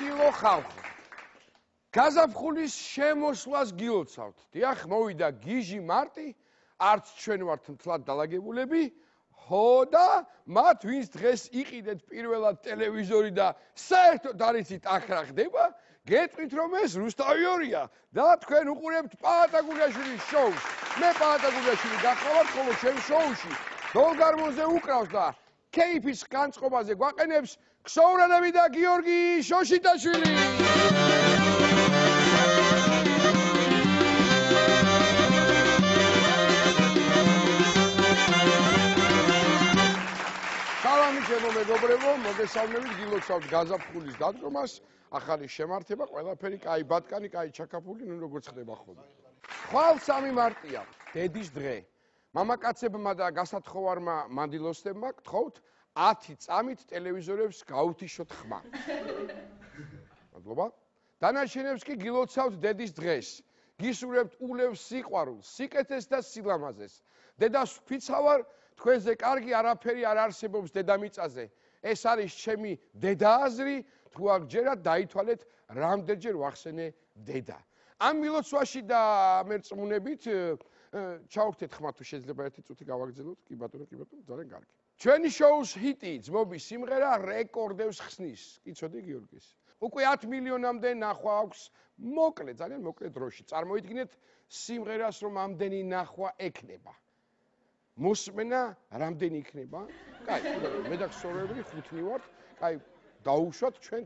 კილო ხავხი. გაზაფხულის შემოსვლას გიოცავთ. დიახ, მოვიდა გიჟი მარტი, არც ჩვენ ვართ მთლად დაალაგებულები, ხო და მათ ვინც დღეს იყიდეთ პირველად ტელევიზორი და საერთოდ არიცით ახლა ხდება, გეტყვით რომ ეს რუსთავიორია და თქვენ უყურებთ პაატაგურიაშვილის შოუს. მე პაატაგურიაშვილი გახლავართ ხოლო ჩემ შოუში. დოლგარმოზე უკრავს და кейფის განწყობაზე გვაყენებს ქსოვრანები და გიორგი შოშიტაშვილი. სალამი ჩემო მეგობრებო, მოგესალმებით გილოცავთ გაზაფხულის დადგომას. ახალი შემართება, ყველაფერი კაი ბატკანი, კაი ჩაკაფული, ნუ როგორ ხდება ხოლმე. ხვალ 3 მარტია, დედის დღე. მამაკაცებმა და გასათხოვარმა მანდილოსებმა გთხოვთ 10 წამით ტელევიზორებს გაუთიშოთ ხმა. მადლობა. დანარჩენებს კი გილოცავთ დედის დღეს. გისურვებთ ულევს სიყვარულს, სიკეთეს და სილამაზეს. დედას ვფიცავარ, თქვენზე კარგი არაფერი არ არსებობს დედამიწაზე. ეს არის ჩემი დედააზრი, თუ არ გჯერათ დაითვალეთ რამდენჯერ ვახსენე დედა. ამ მილოცვაში და მერწმუნებით ჩავხდეთ ხმა თუ შეიძლება ერთი წუთი გავაგრძელოთ კი ბატონო კი ბატონო ძალიან კარგი ჩვენი შოუს ჰიტი ძმობი სიმღერა რეკორდებს ხსნის. კი ცოდი გიორგის? უკვე 10 მილიონამდე ნახვა აქვს მოკლე ძალიან მოკლე დროში. წარმოიდგინეთ სიმღერას რომ ამდენი ნახვა ექნება. მოსმენა რამდენი იქნება? კაი მე და ხსორები ხუთნი ვართ. კაი დაუშვათ ჩვენ?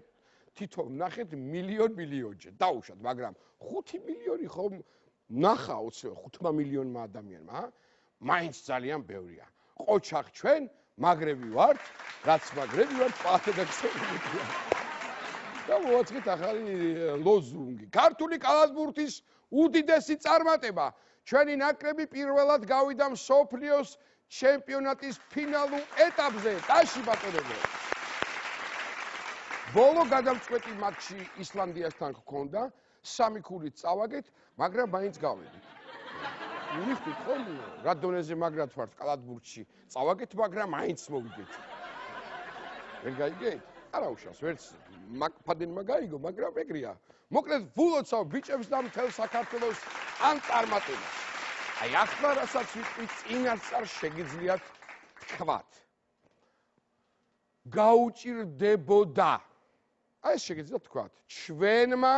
თვითონ ნახეთ მილიონ მილიონჯე დაუშვათ მაგრამ 5 მილიონი ხომ ნახა 5 მილიონმა ადამიანმა, მაინც ძალიან ბევრია. ყოჩახ ჩვენ მაგრები ვართ, რაც მაგრები ვართ, პატეგაქსები. და მოაწყით ახალი ლოზუნგი. ქართული კალათბურთის უდიდესი წარმატება. ჩვენი ნაკრები პირველად გავიდა სოფლიოს ჩემპიონატის ფინალურ ეტაპზე. დაში ბატონებო. ბოლო გადამწყვეტი მატჩი ისლანდიასთან გქონდა. სამი ქულით წავაგეთ, მაგრამ მაინც გავედით. მიხდით ხო? რა დონეზე მაგრად ვართ კალათბურთში. წავაგეთ, მაგრამ მაინც მოვიდეთ. ვერ გაიგეთ? არა უშავს, ვერც მაგფადენმა გაიგო, მაგრამ ეგრეა. მოკლედ ვულოცავ ბიჭებს და მთელ საქართველოს ან წარმატებას. აი ახლა რასაც ვიტყვი წინასწარ შეგიძლიათ თქვათ. გაუჭირდებოდა. აი ეს შეგიძლიათ თქვათ. ჩვენმა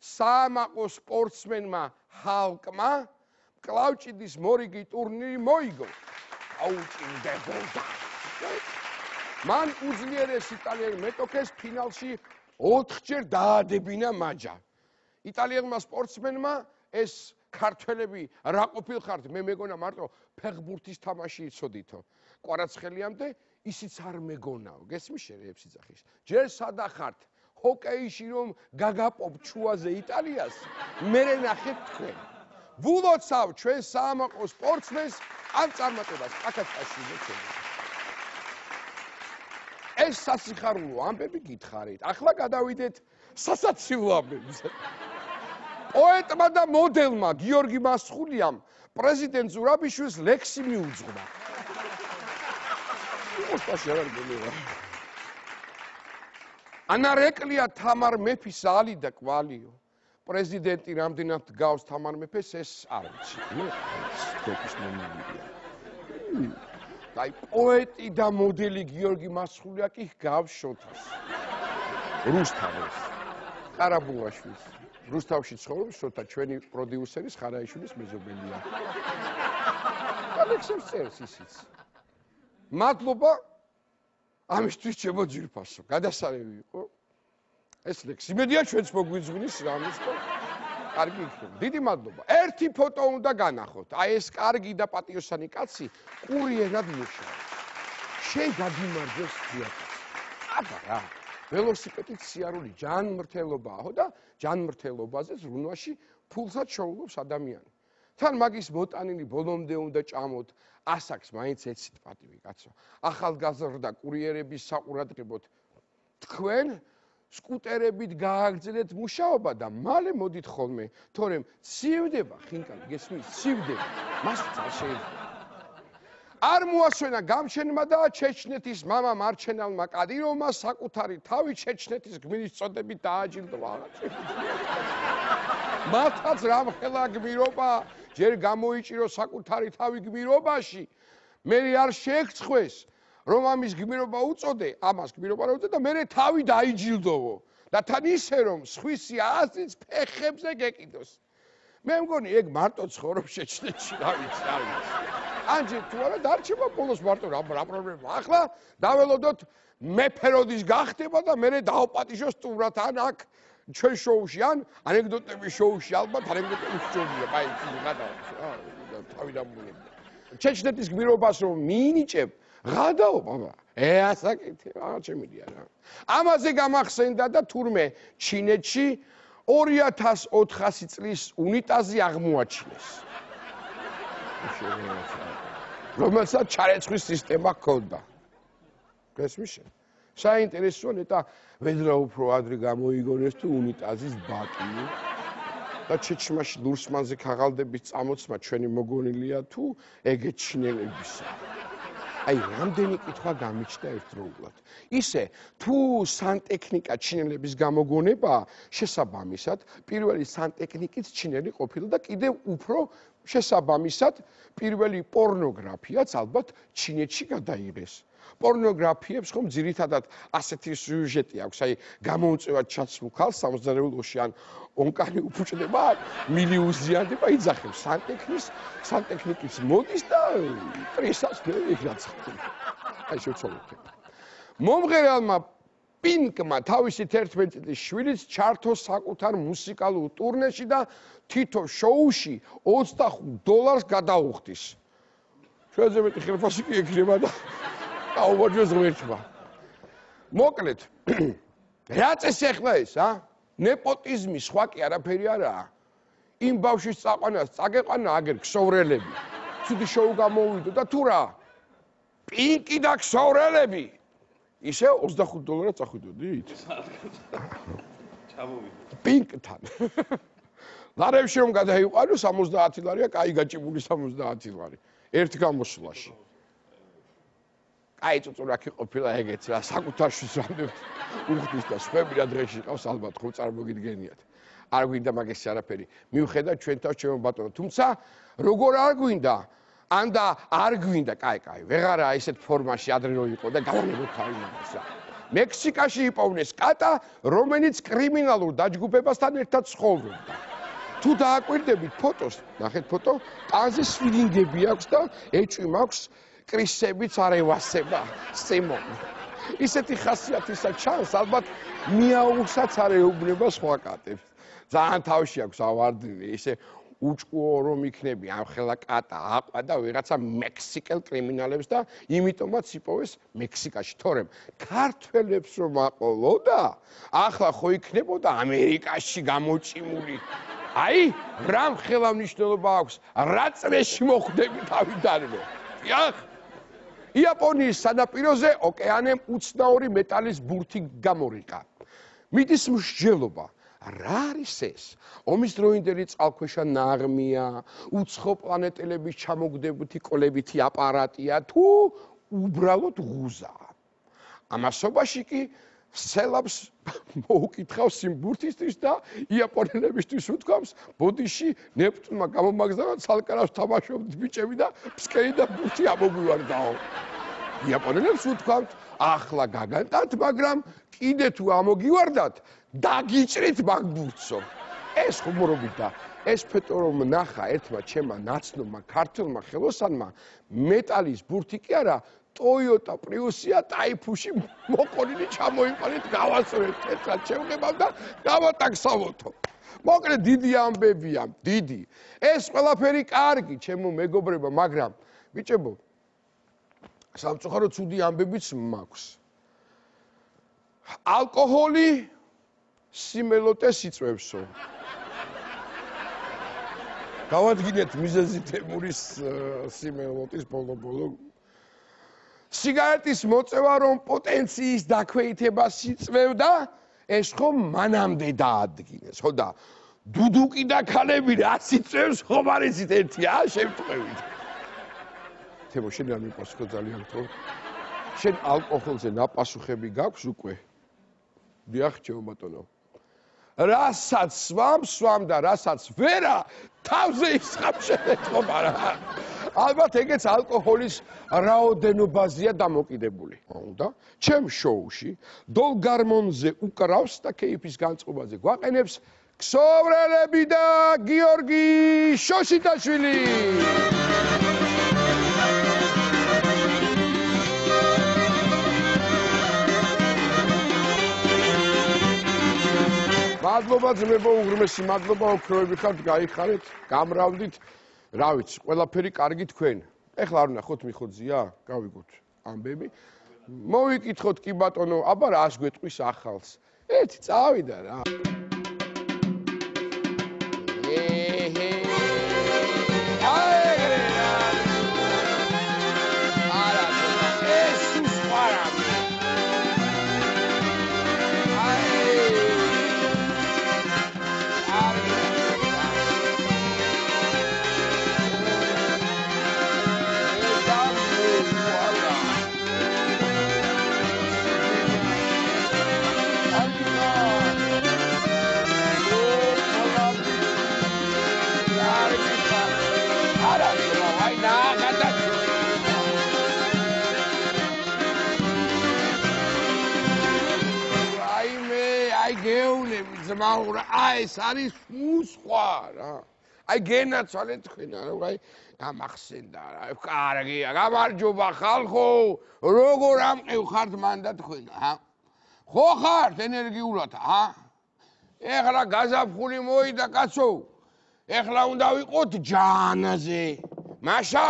საამაყო სპორტსმენმა ჰალკმა კლავჭიდის მორიგი ტურნირი მოიგო. აუჭინდებოდა. მან უძლიერეს იტალიელი მეტოქეს ფინალში 4ჯერ დაადებინა მაჯა. იტალიელმა სპორტსმენმა ეს ქართველები რა ყოფილხართ? მე მეგონა მარტო ფეხბურთის თამაში იცოდითო. კვარაცხელიამდე ისიც არ მეგონაო. გესმის შერეებს იცახის. ჯერ სადახართ? ჰოკეიში რომ გაგაპობ ჩუაზე იტალიას, მე ნახეთ თქვენ. ვულოცავ ჩვენ საამაყო სპორტსმენს ან წარმატებას აკაცაში მოწევი. ეს სასიხარულო ამბები გითხარით. ახლა გადავიდეთ სასაცილო ამბებზე. პოეტმა და მოდელმა გიორგი მასხულიამ პრეზიდენტ ზურაბიშვილს ლექსი მიუძღვნა. უშუალოდ არ გულება. ანარეკლია თამარ მეფის ალი და კვალიო პრეზიდენტი რამდენად გავს თამარ მეფეს ეს არ ვიცი. მე თქოს მომივიდა აი პოეტი და მოდელი გიორგი მასხულია კი გავს შოთას რუსთავის ყარაბულაშვილს რუსთავში ცხოვრობს შოთა ჩვენი პროდიუსერის ხარაიშვილის მეზობელია. ალექსეევ წერს ისიც. მადლობა ამისთვის ჩემო ძირფასო გადასარევი იყო ეს ლექსი იმედია ჩვენც მოგვიძღვნის რამის და კარგი იქნება. დიდი მადლობა. ერთი ფოტო უნდა განახოთ. აი ეს კარგი და პატიოსანი კაცი კურიერად მუშაობს. შენ გაგიმარჯოს დიახ აბა რა. ველოსიპედით სიარული ჯანმრთელობაო და ჯანმრთელობაზე ზრუნვაში ფულსაც შოულობს ადამიანი. თან მაგის ბოტანინი ბოლომდე უნდა ჭამოთ. ასაკს მაინც ეცით პატივი კაცო. ახალგაზრდა კურიერების საყურადღებოდ თქვენ სკუტერებით გააგრძელეთ მუშაობა და მალე მოდით ხოლმე თორემ ცივდება ხინკალი გესმის ცივდება მას ძალიან შეიძლება არ მოასვენა გამჩენმა და ჩეჩნეთის мама მარჩენალმა კადიროვმა საკუთარი თავი ჩეჩნეთის გმირის წოდებით დააჯილდოვა. მართაც რამხელა გმირობა ჯერ გამოიჭირო საკუთარი თავი გმირობაში. მე არ შეექცხვეს რომ ამის გმირობა უწოდე, ამას გმირობა რა უწოდე და მე თავი დაიჯილდოვო. და თან ისე რომ სხვისი ასიც ფეხებზე გეკიდოს. მე მგონი ეგ მარტო ცხოვრობ შეჩნეთში, რა ვიცი, რა ვიცი. ანჯი თუ არა დარჩება ბოლოს მარტო რა რა პრობლემა. ახლა დაველოდოთ მეფეროდის გახდება და მე დაოპატიჟოს სტუმრად ან აქ ჩვენ შოუში ან ანეკდოტების შოუში ალბათ ანეკდოტების შოუია, აი ის გადავა. აა თავი დამბულები. ჩეჩნეთის გმირობას რომ მიინიჭებ, ღადაო ბაბა. ე ასაკეთე, აღარ შემიძლია რა. ამაზე გამახსენდა და თურმე ჩინეთში 2400 წლის უნიტაზი აღმოაჩინეს. რომელსაც ჩარეცხვის სისტემა ჰქონდა. გესმის? საინტერესოა ნეტა ვედრა უფრო ადრე გამოიგონეს თუ უნიტაზის ბაკი და ჩეჩმაში ლურსმანზე ქაღალდების წამოცმა ჩვენი მოგონილია თუ ეგეთ ჩინელებისა. აი რამდენი კითხვა გამიჩნდა ერთდროულად. ისე თუ სანტექნიკა ჩინელების გამოგონება შესაბამისად, პირველი სანტექნიკიც ჩინელი ყოფილა და კიდევ უფრო შესაბამისად, პირველი პორნოგრაფიაც ალბათ ჩინეთში გადაიღეს. პორნოგრაფიებს ხომ ძირითადად ასეთი სიუჟეტი აქვს, აი გამოუწევად ჩაცმულ ხალხს 60-ში ან ონკანი უფუჭდება, მილიუზიანდება, იძახებს სანტექნის, სანტექნიკის მოდის და პრისას დაიღაცხა. აი შეცოლოთ. მომღერალმა პინკმა თავისი 11 წლის შვილიც ჩართო საკუთარ მუსიკალურ ტურნეში და თითო შოუში 25 დოლარს გადაუხდის. შეიძლება მეტი ხელფასი კი ექნება და აუბაჯოს ღმერთმა. მოკლედ რა წესი ახლა ეს, ა? ნეპოტიზმი სხვა კი არაფერი არაა. იმ ბავშვის წაყვანას წაგეყვანა აგერ ქსოვრელები. ცუდი შოუ გამოვიდო და თუ რა? პინკი და ქსოვრელები. ისე 25 დოლარად წახვიდოდით? ჩამოვიდო. პინკთან. ლარებში რომ გადაიყვანო 70 ლარია, კაი გაჭიმული 70 ლარი. ერთ გამოსვლაში. აი წუწურაკი ყოფილა ეგეც რა საკუთარ შვილს რამდენ უხდის და სხვები რა დღეში ყავს ალბათ ხო წარმოგიდგენიათ. არ გვინდა მაგის არაფერი. მიუხედავ ჩვენ თავს ჩემო ბატონო თუმცა როგორ არ გვინდა ან და არ გვინდა კაი კაი ვეღარა ისეთ ფორმაში ადრე რო იყო და გავანებოთ თავი მაგას რა. მექსიკაში იპოვნეს კატა რომელიც კრიმინალურ დაჯგუფებასთან ერთად ცხოვრობდა. თუ დააკვირდებით ფოტოს ნახეთ ფოტო ტანზე სვინინგები აქვს და ეჭვი მაქვს კრისებიც არ ევასება სიმონ. ისეთი ხასიათისა ჩანს ალბათ მიაუსაც არ ეუბნება სხვა კატებს. ძალიან თავში აქვს ავარდნილი ისე უჭკუო რომ იქნები ამ ხელა კატა აყვა და ვიღაცა მექსიკელ კრიმინალებს და იმიტომაც იპოვეს მექსიკაში. თორემ ქართველებს რომ აყოლოდა ახლა ხო იქნებოდა ამერიკაში გამოჭიმული? აი რამ ხელა მნიშვნელობა აქვს? რა წრეში მოხვდები თავიდანვე? იახ იაპონიის სანაპიროზე ოკეანემ უცნაური მეტალის ბურთი გამორიყა. მიდის მსჯელობა. რა არის ეს? ომის დროინდელი წყალქვეშა ნაღმია, უცხო პლანეტელების ჩამოგდებითი კოლებითი აპარატია თუ უბრალოდ ღუზაა? ამასობაში კი სელაპს მოუკითხავს იმ ბურთისთვის და იაპონელებისთვის უთქვამს ბოდიში ნეპტუნმა გამომაგზავნა ცალკარავს თამაშობთ ბიჭები და ფსკერი და ბურთი ამოგვივარდაო. იაპონელებს უთქვამთ ახლა გაგანტათ მაგრამ კიდე თუ ამოგივარდათ დაგიჭრით მაგ ბურთსო ეს ხუმრობით და ეს ფეტო რომ ნახა ერთმა ჩემმა ნაცნობმა ქართულმა ხელოსანმა მეტალის ბურთი კი არა Toyota Prius-ია Type-ში მოყოლილი ჩამოიყალით გავასწრეთ თეთრად შევღებავ და გავატაქსავოთო. მოკლედ დიდი ამბებია, დიდი. ეს ყველაფერი კარგი, ჩემო მეგობრებო, მაგრამ ბიჭებო სამწუხარო ცუდი ამბებიც მაქვს. ალკოჰოლი სიმელოტეს იწევსო. გავადგინეთ მიზეზი თემურის სიმელოტის ბოლო-ბოლო სიგარეტის მოწევა რომ პოტენციის დაქვეითებას იწევდა ეს ხომ მანამდე დაადგინეს ხო და დუდუკი და ქალები რა სიწევს ხომ არ იცით ერთი ა შემთხვევით? თემო შენ არ მიყვარს ხო ძალიან თქო შენ ალკოჰოლზე ნაპასუხები გაქვს უკვე? დიახ ჩემო ბატონო რასაც სვამ, სვამ და რასაც ვერა, თავზე ისხამ შეთეთქობა რა. ალბათ ეგეც ალკოჰოლის რაოდენობაზეა დამოკიდებული. უნდა ჩემ შოუში დოლგარმონზე უკრავს და кейფის განწყობაზე გვაყენებს ქსოვრელები და გიორგი შოშიტაშვილი. მადლობა ძმებო უღრმესი მადლობა ოქროები ხართ გაიხარეთ გამრავლდით რა ვიცი ყველაფერი კარგი თქვენ. ეხლა არ ნახოთ მიხოძია გავიგოთ ამბები. მოვიკითხოთ კი ბატონო აბა რა ასგვეტყვის ახალს. ერთი წავიდა რა ზმაურა აი ეს არის უსხვა რა. აი გენაცვალე თქვენ რა აი გამახსენდა რა. კარგია გამარჯობა ხალხო როგორ ამყევ ხართ მან და თქვენ ა ხო ხართ ენერგიულად ა ეხლა გაზაფხული მოიდა კაცო. ეხლა უნდა ვიყოთ ჯანაზე მაშა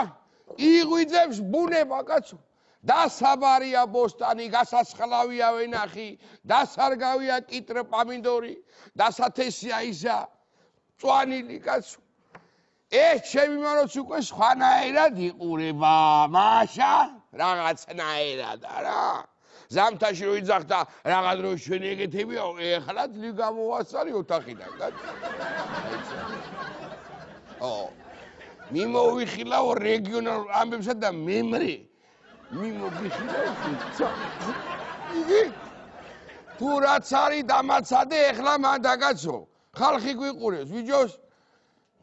იღვიძებს ბუნება კაცო დასაბარია ბოსტანი, გასასხლავია ვენახი, დასარგავია კიტრ პამინდორი, დასათესია ისა წვანილი კაცო. ეს ჩემი მაროც უკვე სხვანაირად იყურება, მაშა რაღაცნაირად არა. ზამთარში რო იძახდა რაღაც რო ჩვენი ეგეთებია, ეხლა ძლი გამოვასწარი ოთახიდან, ო მიმოვიხილავ რეგიონალ ამბებსა და მემრი მიმოგიხილავ იგი თუ რაც არის დამაცადე ეხლა მან დაგაცო. ხალხი გვიყურებს ვიჯოს?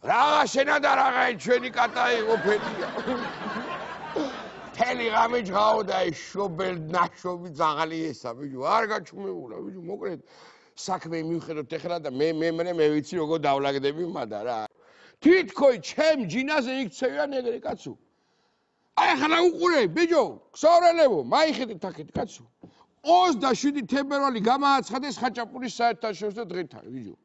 რაღა შენა და რაღა ჩვენი კატაი ოფელია თელი ღამე ჯღაო და ეს შობელ ნაშობი ზაღალი ესა ვიჯო? არ გაჩუმეულა ვიჯო? მოკლედ საქმე მივხედოთ ეხლა და მე მე მე ვიცი როგორ დავლაგდები მადა რა თითქოს ჩემ ჯინაზე იქცევიან ეგრე კაცო აი ახლა უყურე? ბიჭო ქსოვრელებო მაიხედეთ აქეთ კაცო. 27 თებერვალი გამააცხადეს ხაჭაპურის საერთაშორისო დღეთან ბიჭო.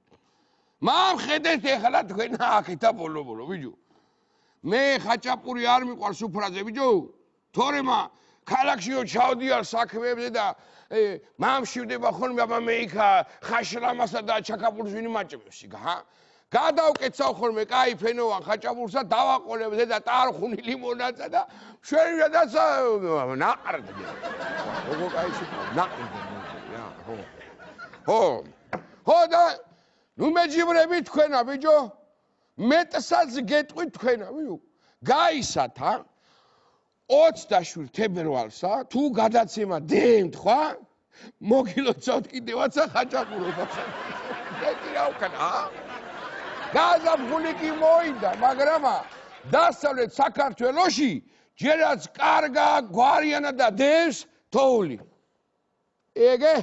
მამხედეთ ახლა თქვენ აქეთა ბოლო-ბოლო ბიჭო. მე ხაჭაპური არ მიყვარს უფრაზე ბიჭო. თორემა ქალაქშიო ჩავდიარ საქმეებზე და მამშივდება ხოლმე აბა მე იქა ხაშლამასა და ჩაკაპურს ვინი მაჭმევსი გა გადავკეცავ ხოლმე კაი ფენოვან ხაჭაპურსა დავაყოლებ ზედა ტარხუნი ლიმონაცა და შევიდაც ნაყრდი როგორ კაი შე ნაყრდი რა ხო. ხო. ხო და ნუ მეჯიბრები თქვენა ბიჭო მეტსაც გეტყვი თქვენა ბიჭო გაისათ ა 27 თებერვალსა თუ გადაცემა დემთხვა მოგილოცავთ კიდევაცა ხაჭაპურობა მეტი რა უკანა აა გაზაფხული კი მოიდა, მაგრამ დასავლეთ საქართველოში ჯერაც კარგა გვარიანა და დევს თოვლი. ეგე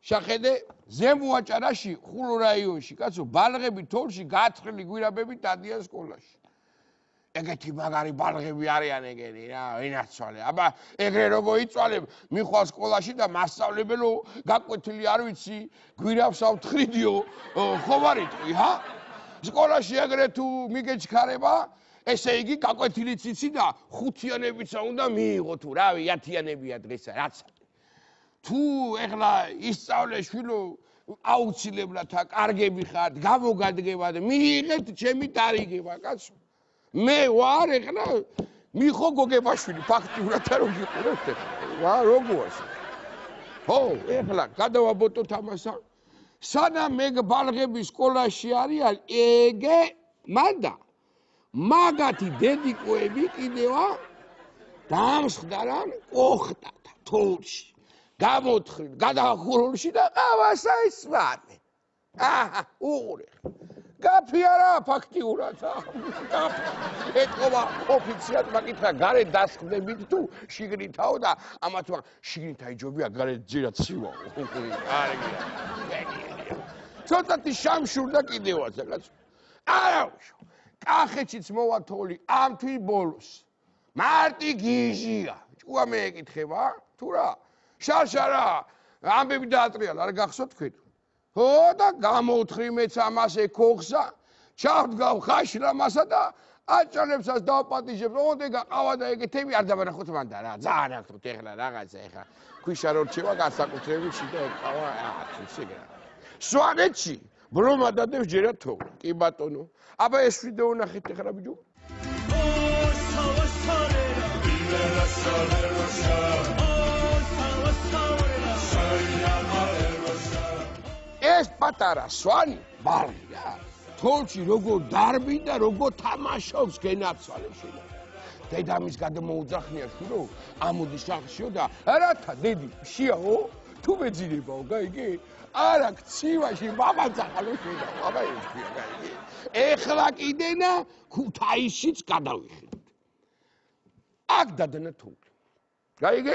შახედე ზემოაჭარაში ხულო რაიონში, კაცო, ბალღები თოვლში გაცხილი გვირაბები დადიან სკოლაში. ეგეთი მაგარი ბალღები არიან ეგენი რა, ვინაცვალე. აბა ეგრე როგორ იწვალებ, მიხვალ სკოლაში და მასწავლებელო გაკვეთილი არ ვიცი, გვირავს ავთხრიდიო, ხომ არ იტყვი, ჰა? სკოლაში ეგრე თუ მიგეჩქარება, ესე იგი გაკვეთილი ციცი და ხუთიანებიცა უნდა მიიღო თუ რავი, ათიანებია დღესა, რაც. თუ ეხლა ისწავლე შვილო აუცილებლად კარგები ხართ, გამოგადგებად, მიიღეთ ჩემი დარიგება, კაცო. მე ვარ ეხლა მიხო გოგებაშვილი ფაქტიურად არ გიყურებთ რა როგორ ხო ეხლა გადავაბოტოთ ამასა. სანამ ეგ ბალღები სკოლაში არიან ეგე მანდა მაგათი დედიკოები კიდევა დამსხდარან ოხტათა თოვლში გამოთხრილ გადაახურულში და ყავასა ისმάνε აჰა უყურე. უღურე გაფიარა ფაქტიურად ეთქობა ოფიციალ მაგითხრა გარე დასხდებით თუ შიგნითაო და ამათმა შიგნით აიჯობია გარე ძირა ცივა კარგია ცოტათი შამშურდა კიდევაც რაღაც. არა უშო კახეთშიც მოვა თოლი ამ თვი ბოლოს. მარტი გიჟია. ჭუა მე ეკითხება თუ რა? შარშარა ამბები დაატრიალა რა გახსოვთ თქვენ ხო და გამოუთხრი მეც ამას ეკოხსა ჩავდგავ ხაშრა მასა და აჭალებსაც დავაპატიჟებ ონდე გაყავა და ეგეთები არ დაბანახოთ მან და რა ძალიან ახლა ეხლა რაღაცა ეხლა ქვიშა რო რჩება განსაკუთრებულში და ეკავა აა ციგრა სვანეთში ბრომა დადებს ჯერა თო კი ბატონო. აბა ეს ვიდეო ნახეთ ეხლა ბიჭო ეს პატარა სვანი ბარია თოლში როგორ დარბი და როგორ თამაშობს გენაცვალეში დედამის გადმოუძახნია შურო ამოდი სახშიო და რათა დედი შიაო თუ მეძინებაო გაიგე არა ქცივაში მამაძახალო შიდა აბა ეს გაიგე. ეხლა კიდენა ქუთაისშიც გადავიხილოთ აქ დადნა თუ გაიგე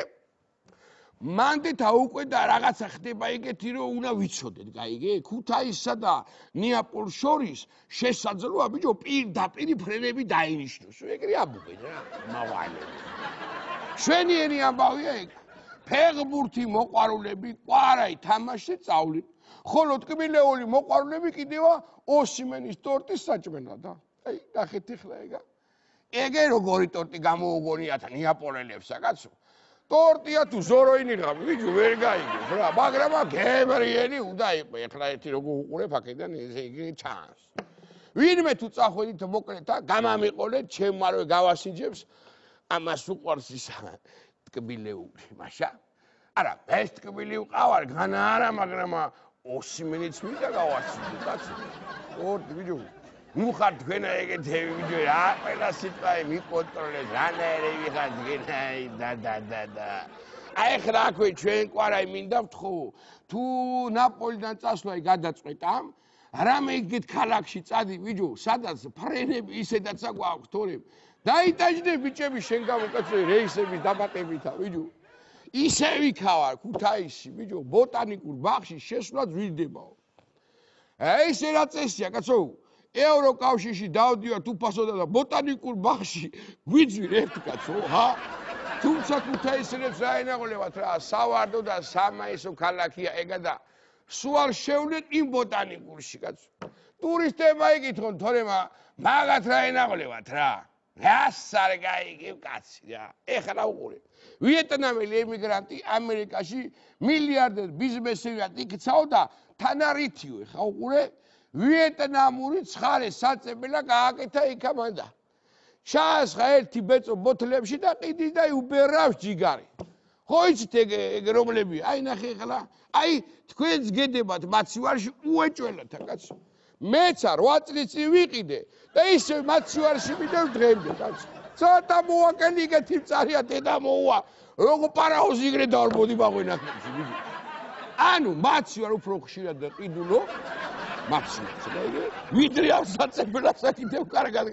მანდე დაუკვედა რაღაცა ხდება ეგეთი რომ უნდა ვიცოდეთ გაიგე ქუთაისსა და ნეაპოლს შორის შესაძლოა ბიჭო პირდაპირ ფრენები დაინიშნოს. ეგრე აბუგენ რა მავალე შენიერი ამბავია ეგ. ფეგბურთი მოყარულები ყვარაი თამაში წავლით ხოლო ტკბილეული მოყარულები კიდევა ოსიმენის ტორტის საჭმენადა აი ნახეთ ახლა ეგა. ეგე როგორი ტორტი გამოუგონიათ ნეაპოლელებსა კაცო ტორტია თუ ზოროინიღავი ვიჯუ ვერ გაიგებ რა მაგრამ გემრიელი უნდა იყო ეხლა ერთი როგორ უყურებ აქედან ესე იგი ჩანს. ვინმე თუ წახვედით მოკლედ და გამამიყოლეთ ჩემ მარო გავასინჯებს ამას უყარს ის ტკბილეული მაშა. არა ეს ტკბილი უყავარ განა არა მაგრამ ოსიმენიც მინდა გავასინჯო კაცო ტორტი ვიჯუ ნუ ხარ თქვენ ეგეთები ვიდეო რა? ყველა სიტყვა მიკონტროლეს რანაირი ვიხარ თქვენ და და და და. აი ხა აქვე ჩვენ ყვარაი მინდა ვთხო თუ ნაპოლიდან წასვლაი გადაწყვეტა რამე იგეთ ქალაქში წადი ვიჯო სადაც ფრენები ისედაც აგვაქვს თორემ. დაიტაჯდე ბიჭები შენ გამოკაცე რეისების დაბატებითა ვიჯო ისე ვიქავარ ქუთაისში ვიჯო ბოტანიკურ ბაღში შესვლა ძვირდებაო აი ეს რა წესია კაცო ევროკავშირში დავდივართ უფასოდა და ბოტანიკურ ბაღში გვიძვირ ერთ კაცო ჰა? თუმცა ქუთაისელებს რა ენაღლებათ რა? სავარდო და სამაისო ქალაქია ეგა და სულ შევლეთ იმ ბოტანიკურში კაცო. ტურისტებმა იკითხონ თორემა მაგათ რა ენაღლებათ რა? რას არ გაიგებ კაცი რა? ეხლა უყურე ვიეტნამელი ემიგრანტი ამერიკაში მილიარდერ ბიზნესმენად იქცაო და თანარითიო ეხლა უყურე ვიეტნამური ცხარე საწებელა გააკეთა იქამანდა ჩაასხა ერთი ბეწო ბოთლებში და ყიდის და უბერავს ჯიგარი. ხო იცით ეგ ეგ რომლები აი ნახე ხლა აი თქვენს გედებათ მაცივარში უეჭველათ კაცო. მეც 8 წლიც ვიყიდე და ისე მაცივარში მიდევ დღემდე კაცო. ცოტა მოაკენი ეგეთი წარია დედა მოუა. როგორ პარაოზი ეგრე დავარბოდი მაღვენახებში ანუ მაცივარ უფრო ხშირად და ყიდულო მაშინ ვიდრე ამ საწებელაცა კიდევ კარგად.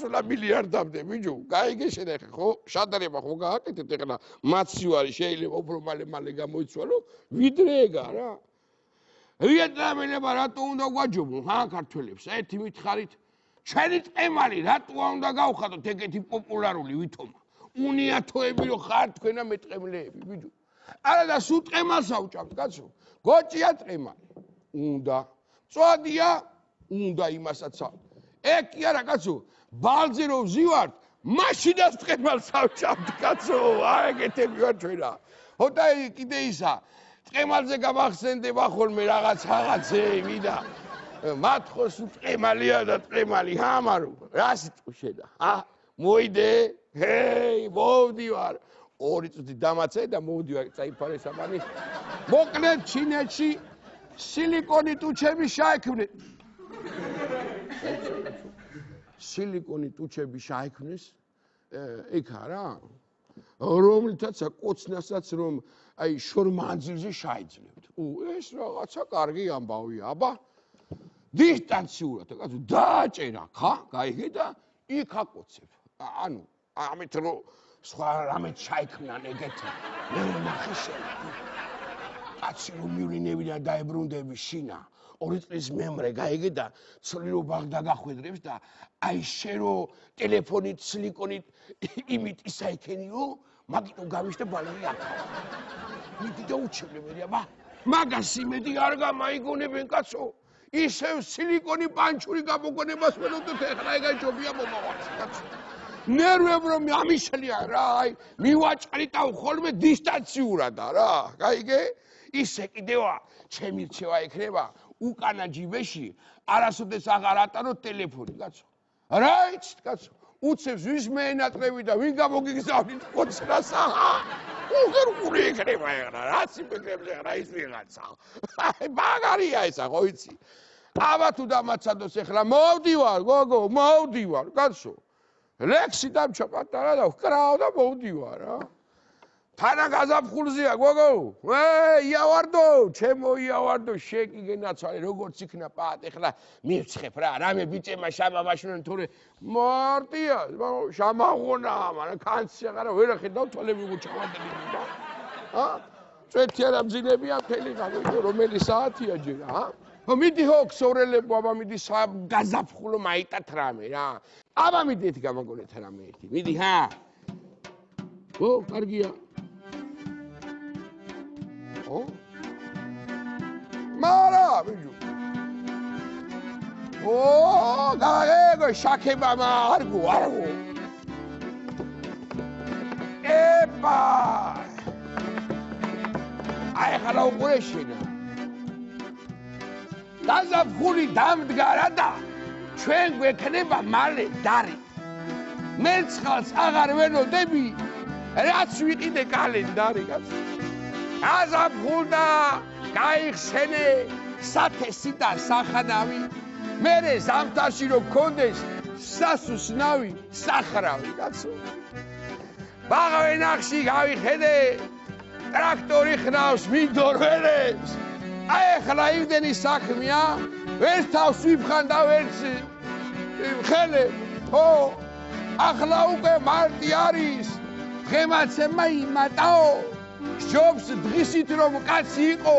100 მილიარდამდე ბიჭო გაიგეშენ ახლა ხო? შადარება ხო გააკეთეთ ახლა? მაცივარი შეიძლება უფრო მალე მალე გამოიცვალო? ვიდრე ეგა რა. ვიეტნამელებმა რატო უნდა გვაჯობონ ხა ქართველებს ერთი მითხარით. ჩვენი ტემალი რატო უნდა გავხადოთ ეგეთი პოპულარული ვითომა უნიათოები რო ხარ თქვენა მეტყემლეები ბიჭო არა და სულ ტემალს ავჭამთ კაცო. გოჭია ტემალი უნდა. წვადია უნდა იმასაც ეგ კი არა კაცო ბალძე რო ვზივართ მაშინაც წემალს ავჭავთ კაცო აი ეგეთები ვარ ჩვენ რა ხოდა კიდე ისა წემალზე გამახსენდება ხოლმე რაღაც რაღაცები და მათხოს წემალია და წემალი ჰამარო რა სიტყვი და ა მოიდე? ჰეი მოვდივარ ორი წუთი დამაცე და მოვდივარ წაიფარე სამანი. მოკლედ ჩინეთში სილიკონი ტუჩები შაიქმნე სილიკონი ტუჩები შეაიქმნეს ეგ არა რომლითაც აკოცნასაც რომ აი შორმანძილზე შეაიძლებთ. უ ეს რაღაცა კარგი ამბავია, აბა დისტანციურად, კაცო, დააჭერა, ხა? გაიგე და იქ აკოცებ. ანუ ამით რო სხვა რამე ჩაიქნან ეგეთი. მე ნახე შეიძლება. კაცი რომ მივლინებიდან დაებრუნდები შინა. ორი წლის მემრე გაიგე და ცლირო ბაღ დაგახვედრებს და აი შერო ტელეფონით სილიკონით იმით ისაიქენიო მაგიტო გავიშტე ბალერი აქ მიდი და უჩვენებია აბა მაგასი მედი არ გამაიგონებენ კაცო. ისევ სილიკონი პანჩური გამოგონებას ველოდოთ ეხლა ეგა ჯობია მომავალს კაცო. ნერვებ რომ ამიშელია რა აი მივაჭარი და ხოლმე დისტანციურად რა გაიგე ისე კიდევა ჩემი რჩევა ექნება უკანა ჯიბეში არასოდეს აღარ ატარო ტელეფონი კაცო. რაიც კაცო? უცებს ვის მეენატრები და ვინ გამოგიგზავნით კოცრას ახა უღერ ყური იქნება ახლა რაც იმეგრებზე რა ის ვიღაცა. აი მაგარია ესა ხო იცი. აბა თუ დამაცადოს ახლა მოვდივარ გოგო მოვდივარ კაცო. ლექსი დამჩა პატარა და ვკრავ და მოვდივარ რა თანა გაზაფხულზია გოგო! ე იავარდო! ჩემო იავარდო შეკი გენაცვალე როგორც იქნა პატ ეხლა მივცხებ რა რამე ბიჭემა შამამაშნენ თორე. მარტია შამაღონა მაგრამ კანცი აღარა ვერ ახედავ თვალები მოჩავადები და ა? წეთი არა მძინებია მთელი გაგო რომელი საათია ჯერ ა? ხო მიდი ხო ქსორელებო აბა მიდი გაზაფხულო მაიტათ რამე რა. აბა მიდი ერთი გამოგონეთ რამე ერთი მიდი ჰა. ო კარგია ხო? მარა ბიჭო. ო, გაეგო შაქება მარგო, არგო. ეპა. აი ხალა უყურე შენა. დაზაფხული დამდგარა და ჩვენ გვექნება მალე დარი. მეცხალს აღარ ვენოდები, რაც ვიყიდე კალენდარი, კაცო. აზაფხულდა გაიხსენე სათესი და სახანავი. მერე ზამთარში რო გქონდეს სასუსნავი სახრავი კაცო ბაღავე ნახში გავიხედე ტრაქტორი ხნავს მინდორველებს აი ახლა იმდენი საქმეა ვერ თავს ვიფხან და ვერც ხელე. ო ახლა უკვე მარტი არის ღემაცემა იმატაო ჯობს დღისით რომ კაცი იყო.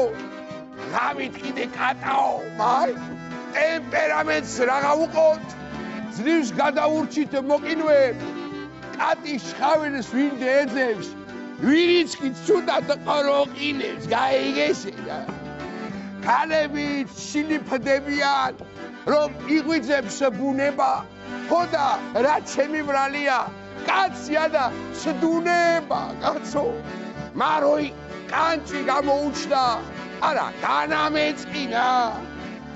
ღამით კიდე კატაო. მაი. ტემპერამენტს რაღა უყოთ. ძლივს გადაურჩით მოკინვე კატის ხავილს ვინდე ეძებს. ვირიც კი ცუდად ყროყინებს გაიგესე. და ქალები შილიფდებიან რომ იღვიძებს ბუნება. ხოდა რა ჩემი ბრალია კაცია და სდუნება კაცო მაროი კანჭი გამოუჩდა არა განამეწყინა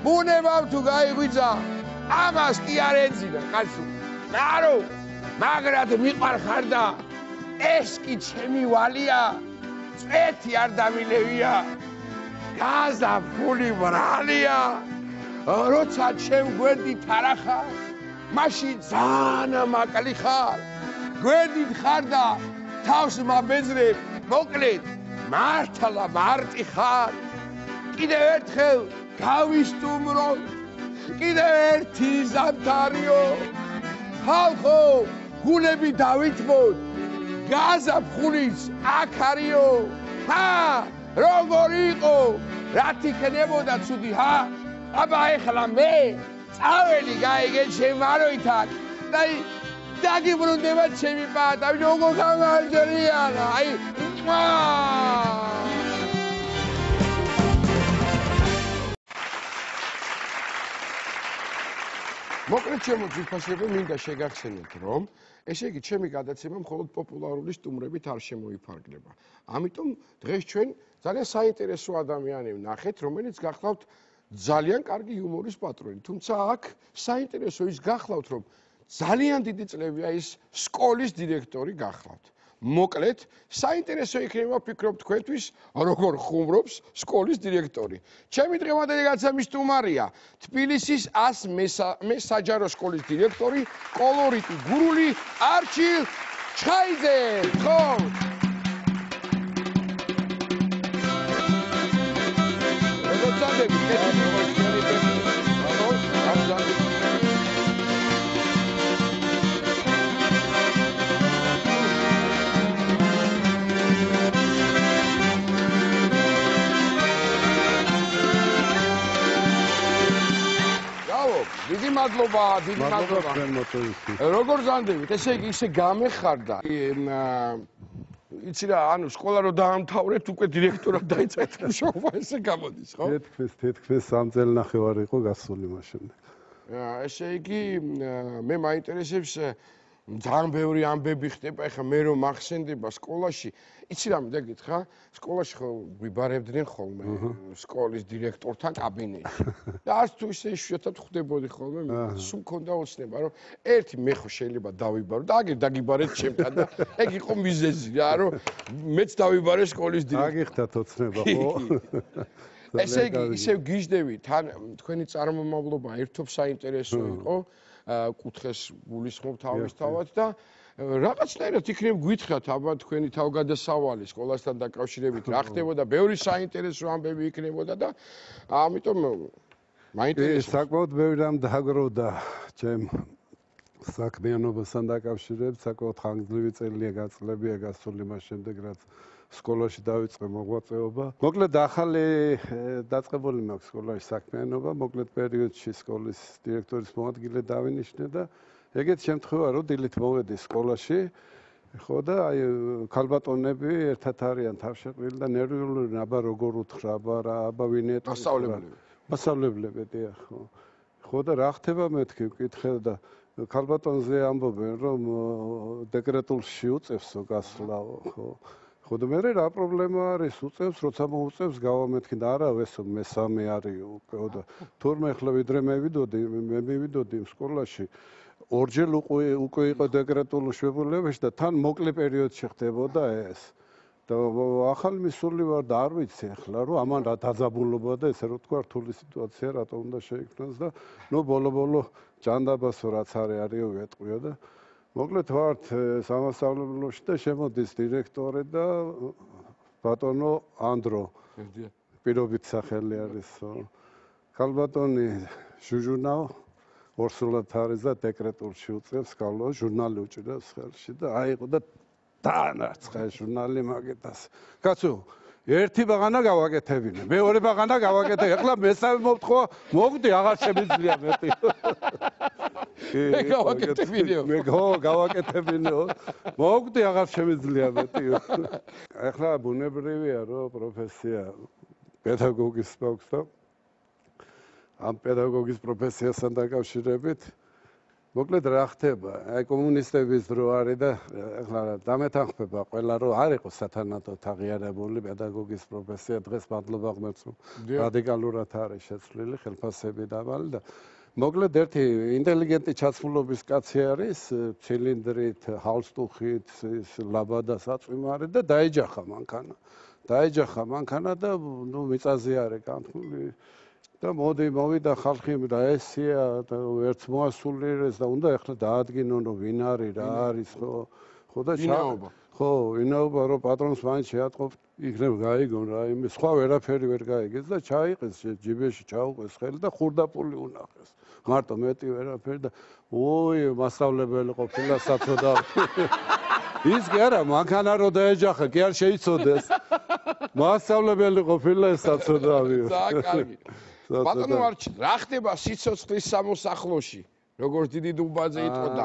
ბუნებავ თუ გაიღვიძა ამას კი არ ეძინა. კაცო მარო მაგრად მიყვარხარ და ეს კი ჩემი ვალია წეთი არ დამილევია. გაზა ფული ბრალია. როცა ჩემ გვერდით არახარ მაშინ ძალიან მაკლი ხარ გვერდით ხარ და თავს მაბეძრებ მოკლედ მართლა მარტი ხარ. კიდევ ერთხელ გავისტუმრო კიდევ ერთი ზამთარიო. ხალხო გულები დავითმოთ გაზა ფხულის აქ არისო ჰა როგორ იყო რა თქნებოდა ცუდი ჰა? აბა ეხლა მე წაველი გაიგე შემაროითად და დაგიბრუნდება ჩემი პატა როგორ გამარჯვია აი მოკლედ ჩემო ძიფასები მინდა შეგახსენოთ რომ ესე იგი ჩემი გადაცემა მხოლოდ პოპულარული სტუმრებით არ შემოიფარგლება. ამიტომ დღეს ჩვენ ძალიან საინტერესო ადამიანი ვნახეთ, რომელიც გახლავთ ძალიან კარგი იუმორის პატრონი. თუმცა აქ საინტერესო ის გახლავთ, რომ ძალიან დიდი წლებია ის სკოლის დირექტორი გახლავთ. მოკლედ, საინტერესო იქნება ფიქრობ თქვენთვის, როგორ ხუმრობს სკოლის დირექტორი. ჩემი დღევანდელი განაცემის სტუმარია თბილისის 100 მე საჯარო სკოლის დირექტორი, კოლორიტი გურული არჩილ ჩხაიძე. ხო? დიდი მადლობა, დიდი მადლობა. როგორ ზანდებით? ესე იგი ისე გამეხარდა. იცი რა, ანუ სკოლა რო დაამთავრეთ, უკვე დირექტორად დაიწყეთ მუშაობა, ესე გამოდის, ხო? თეთქვის, თეთქვის სამწელ ნახევარი იყო გასული მაშინ. აა, ესე იგი მე მაინტერესებს ძალიან ბევრი ამბები ხდება, ეხლა მე რომ ახსენდება სკოლაში, იცი რა მინდა გითხრა? სკოლაში ხო გვიბარებდნენ ხოლმე სკოლის დირექტორთან კაბინეტში. და არც თუ ისე შეერთად ხვდებოდი ხოლმე, სულ მქონდა ოცნება, რომ ერთი მე ხო შეიძლება დავიბარო და აგერ დაგიბარეთ ჩემთან და ეგ იყო მიზეზი რა, რომ მეც დავიბარე სკოლის დირექტორი. აგიხდათ ოცნება ხო? ესე იგი, ისე გიждდები, თან თქვენი წარმომავლობა ერთობ საინტერესო იყო. კუთხეს გულისხმობ თავისთავად და რაღაცნაირად იქნებ გითხრათ აბა თქვენი თავგადასავალი სკოლასთან დაკავშირებით რა ხდებოდა ბევრი საინტერესო ამბები იქნებოდა და ამიტომ მაინტერესებს. საკმაოდ ბევრი რამ დააგროვდა ჩემ საქმიანობასთან დაკავშირებით საკმაოდ ხანგრძლივი წელია გაწლებია გასული მას შემდეგ რაც სკოლაში დავიწყე მოღვაწეობა. მოკლედ ახალი დაწყებული მაქვს სკოლაში საქმიანობა, მოკლედ პერიოდში სკოლის დირექტორის მოადგილე დავინიშნე და ეგეთ შემთხვევა რომ დილით მოვედი სკოლაში ხო და აი ქალბატონები ერთად არიან თავშეყრილი და ნერვიული აბა როგორ უთხრა აბა რა აბა ვინეტ მასწავლებლები მასწავლებლები დიახ ხო. ხო და რა ხდება მეთქი ვკითხე და ქალბატონზე ამბობენ რომ დეკრეტულში უწევსო გასვლაო ხო. ხო და მე რა პრობლემა არის? უწევს როცა მოუწევს გავამეთქი და არა ესო მესამე არის უკვე და თურმე ხლა ვიდრე მე ვიდოდი მე მივიდოდი სკოლაში. ორჯერ უკვე უკვე იყო დეკრეტული შვებულებაში და თან მოკლე პერიოდში ხდებოდა ეს. და ახალ მისული ვარ და არ ვიცი ახლა რომ ამან რა დაძაბულობა და ესე რომ თქვა რთული სიტუაცია რატომ უნდა შეიქმნას და ნუ ბოლო-ბოლო ჯანდაბასო რაც არის არის ვეტყვიო და მოკლედ ვართ სამასწავლებლოში და შემოდის დირექტორი და ბატონო ანდრო. პირობით სახელი არის ქალბატონი ჟუჟუნაო ორსულად არის და დეკრეტულში უწევს კალო ჟურნალი უჭირავს ხელში და აიყო და დაანარცხა ჟურნალი მაგეთას კაცო ერთი ბაღანა გავაკეთებინე მეორე ბაღანა გავაკეთე. ეხლა მესამე მომთხოვა მოგდი აღარ შემიძლია მეტი. მე გავაკეთებინეო მე გო გავაკეთებინეო მოგდი აღარ შემიძლია მეტი. ეხლა ბუნებრივია რომ პროფესია პედაგოგის მაქვს და ამ პედაგოგის პროფესიასთან დაკავშირებით მოკლედ რა ხდება? აი კომუნისტების დრო არის და ახლა დამეთანხმება ყველა რომ არ იყოს სათანადოდ აღიარებული პედაგოგის პროფესია დღეს მადლობა ღმერთს რომ რადიკალურად არის შეცვლილი ხელფასები დამალი და მოკლედ ერთი ინტელიგენტი ჩაცმულობის კაცი არის ცილინდრით, ჰალსტუხით, ის ლაბადა საწვიმარი და დაეჯახა მანქანა. დაეჯახა მანქანა და ნუ მიწაზე არის განხული და მოდი მოვიდა ხალხი და ესია და ერთ მოასულიერეს და უნდა ახლა დაადგინონ რომ ვინ არის რა არის ხო? ხო და ვინაობა ხო ვინაობა რომ პატრონს მაინც შეატყობ იქნებ გაიგონ რა იმ სხვა ვერაფერი ვერ გაიგეს და ჩაიყეს ჯიბეში ჩაუყეს ხელი და ხურდაპული უნახეს. მარტო მეტი ვერაფერი და ოი მასწავლებელი ყოფილა საწოდა ის კი არა მანქანა რო დაეჯახა კი არ შეიცოდეს. მასწავლებელი ყოფილა საწოდავი ზა კარგი ბატონო არჩი რა ხდება სიცოცხლის სამოსახლოში როგორც დიდი დუბაძე იტყოდა.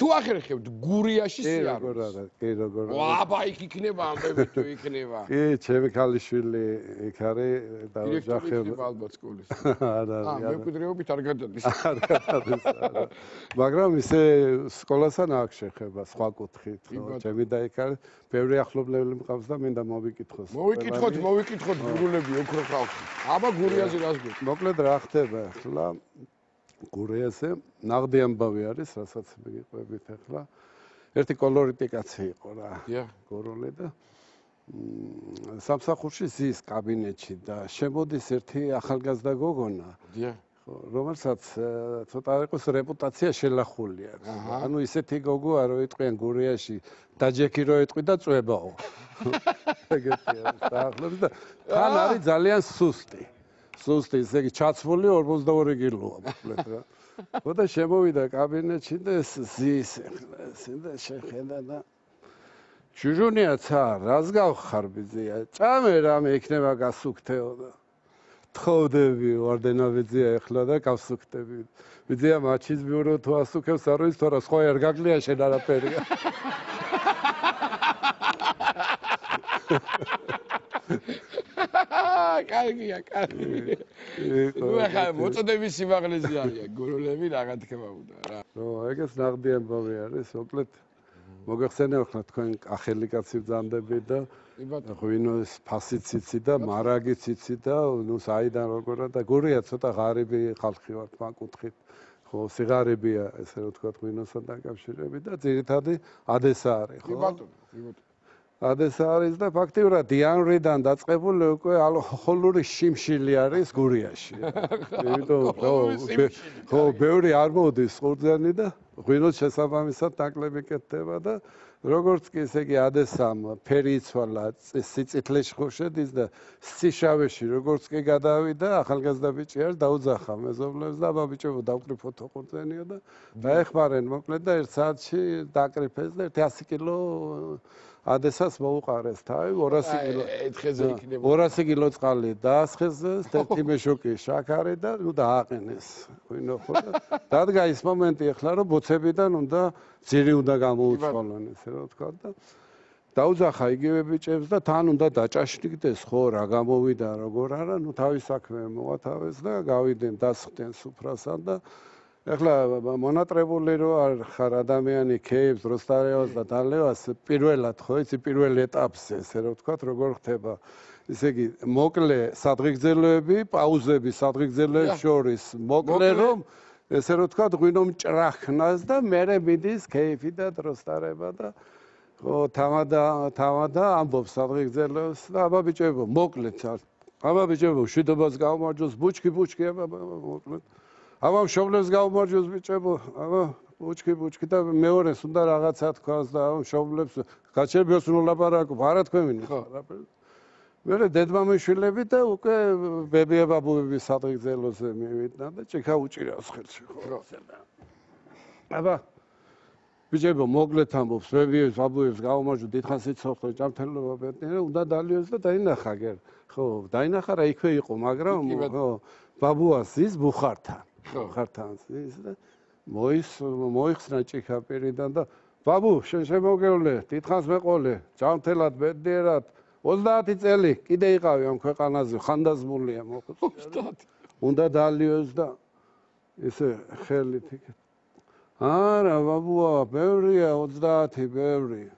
თუ ახერხებთ გურიაში სიაროს. კი, როგორ არა, კი, როგორ არა. ვა, ბა, იქ იქნება ამბები თუ იქნება. კი, ჩემი ქალიშვილი იქ არის და ოჯახები. კი, ალბათ სკოლის. არა, არა. აა, მეკუდრეობით არ გადადის. არ გადადის, არა. მაგრამ ისე სკოლასთან აქ შეხება სხვა კუთხით, ხო, ჩემი და იქ არის ბევრი ახლობლები მყავს და მინდა მოვიკითხოს. მოვიკითხოთ, მოვიკითხოთ გურულები ოქრო ხალხი. აბა გურიაზე რას გვი? მოკლედ რა ხდება ახლა? გურიაზე ნაღდი ამბავი არის, რასაც მიგიყვებით ახლა. ერთი კოლორიტი კაცი იყო რა. დიახ. გოროლე და სამსახურში ზის კაბინეტში და შემოდის ერთი ახალგაზრდა გოგონა, ხო, რომელსაც ცოტა იყოს რეპუტაცია შელახული აქვს. ანუ ისეთი გოგოა, რო იტყვიან გურიაში, დაჯექი რო იტყვი და წვებაო. ეგეთი არის დაახლოებით და თან არის ძალიან სუსტი. სუსტი, ესე იგი ჩაცმული 42 კილოა მოკლედ რა. და შემოვიდა კაბინეტში და ეს ზის და შეხედა და შუჟუნიაცა, რას გავხარ ბიზია? ჭამე რამე იქნება გასუქთეო და თხოვდები ვარდენავიძია ახლა და გავსუქთები. ბიზია მაჩის ბიურო თუ ასუქებს არ ვიცი თორა სხვა არ გაგლია შენ არაფერი. კარგია, კარგი. ნუ ახლა მოწოდების სიმაღლეზე არიან გუროლები რა თქმა უნდა რა. ნო, ეგეც ნაღდი ამბავი არის, მოკლედ მოგეხსენებ ხლა თქვენ ახალი კაცი ბძანდები და კი ღვინოს ფასიც იცი და მარაგიც იცი და ნუ საიდან როგორა და გურია ცოტა ღარიბი ხალხი ვართ მაკუთხით. ხო, სიგარებია, ესე რომ თქვა ღვინოსთან დაკავშირებით და ძირითადი ადესა არის, კი ხო? ბატონო, კი ბატონო. ადესა არის და ფაქტიურად იანვრიდან დაწყებული უკვე ალკოჰოლური შიმშილი არის გურიაში. იმიტომ სიმშილი, ხო, ბევრი არ მოდის ყურძენი და ღვინოს შესაბამისად ნაკლები კეთდება და როგორც კი ესე იგი ადესამ ფერი იცვალა, სიწითლეში ხო შედის და სიშავეში როგორც კი გადავიდა, ახალგაზრდა ბიჭი არის დაუძახა მეზობლებს და აბა ბიჭო დავკრი ფოთო ყურძენია და დაეხმარენ მოკლედ და ერთ საათში დაკრიფეს და 100 კილო ადესას მოუყარეს თავი 200 კილო ეთხეზე იქნება. 200 კილო წყალი დაასხეს ერთი მეშოკი შაქარი და ნუ დააყენეს. ვინო ხო და დადგა ის მომენტი ახლა რომ ბოცებიდან უნდა ძირი უნდა გამოუცვალონ ესე რომ თქვა და დაუძახა იგივე ბიჭებს და თან უნდა დაჭაშნიკდეს ხო რა გამოვიდა როგორ არა ნუ თავის საქმე მოათავეს და გავიდნენ დასხდნენ სუფრასთან და ეხლა მონატრებული რო არ ხარ ადამიანი ქეებს როსტარევას და დალევას პირველად ხო იცი პირველ ეტაპზე ესე რომ ვთქვა როგორ ხდება ესე იგი მოკლე სადღეგრძელოები პაუზები სადღეგრძელოებს შორის მოკლე. რომ ესე რომ ვთქვა ღვინო მჭრახნას და მერე მიდის ქეიფი და დროსტარება და ხო თამადა თამადა ამბობს სადღეგრძელოებს და აბა ბიჭებო მოკლედ აბა ბიჭებო შვიდობას გამარჯოს ბუჩკი ბუჩკი აბა მოკლედ. აბა მშობლებს გამარჯოს ბიჭებო აბა ბუჩკი ბუჩკი და მეორეს უნდა რაღაცა თქვას და აბა მშობლებს გაჩერბიოს უნდა ლაპარაკო არა თქვენი ხო. მერე დედმამიშვილები და უკვე ბებია ბაბუები სადღეგრძელოზე მივიდნენ და ჭიქა უჭირავს ხელში ხო? აბა ბიჭებო მოკლედ ამბობს. ბებიებს ბაბუებს გაუმარჯო დიდხანს იცოცხლო ჭამთელობა ბედნიერა უნდა დალიოს და დაინახა გერ. ხო დაინახა რა იქვე იყო მაგრამ ხო ბაბუას ის ბუხართან. ბუხართან ის და მოის მოიხსნა ჭიქა პირიდან და ბაბუ შენ შემოგევლე დიდხანს მეყოლე ჭამთელად ბედნიერად 30 წელი კიდე იყავი ამ ქვეყანაზე ხანდაზმულია მოხუც უნდა დალიოს და ესე ხელით იქ არა ბაბუა ბევრია 30 ბევრი.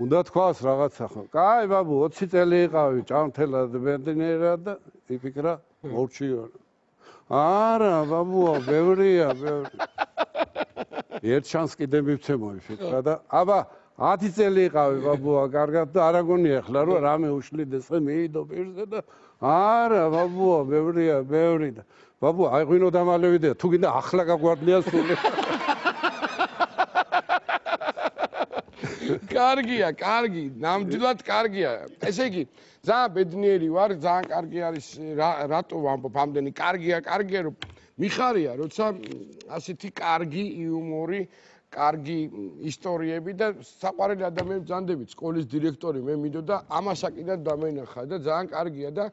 უნდა თქვას რაღაცა ხო. კაი ბაბუ 20 წელი იყავი ჭამთელად ბედნიერად და იფიქრა მორჩიო არა ბაბუა ბევრია ბევრი. ერთ შანს კიდე მივცემო იფიქრა და აბა 10 წელი იყავი ბაბუა კარგად. და არა გონია ახლა რომ რამე უშლიდეს ხე მიიდო პირზე და არა ბაბუა ბევრია ბევრი და ბაბუა აი ღვინო დამალევიდე თუ გინდა ახლა გაგვარდნია სული. კარგია, კარგი, ნამდვილად კარგია. ესე იგი, ძალიან ბედნიერი ვარ, ძალიან კარგი არის რა- რატო ვამბობ ამდენი? კარგია, კარგია, რომ მიხარია, როცა ასეთი კარგი იუმორი, კარგი ისტორიები და საყვარელი ადამიანები ძანდებით, სკოლის დირექტორი მე მინდოდა ამას აკიდად დამენახა და ძალიან კარგია და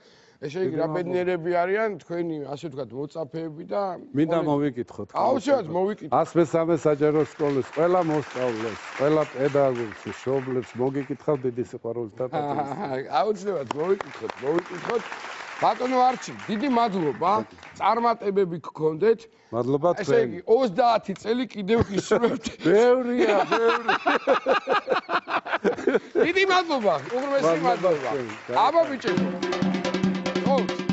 ესე იგი დიდი რა მადლობა. ბედნიერები არიან თქვენი ასე ვთქვათ მოწაფეები და მინდა ყველი- მოვიკითხოთ აუცილებლად მოვიკითხოთ. 103 საჯარო სკოლის ყველა მოსწავლეს, ყველა პედაგოგს, მშობლებს მოგიკითხავ დიდი სიყვარულით და პატივით. აუცილებლად მოვიკითხოთ, მოვიკითხოთ. ბატონო არჩი, დიდი მადლობა. წარმატებები გქონდეთ. მადლობა ესე თქვენ. იგი 30 წელი კიდევ ისურვებთ. ბევრია, ბევრი. დიდი მადლობა. უღრმესი მადლობა აბა ბიჭებო. ხო.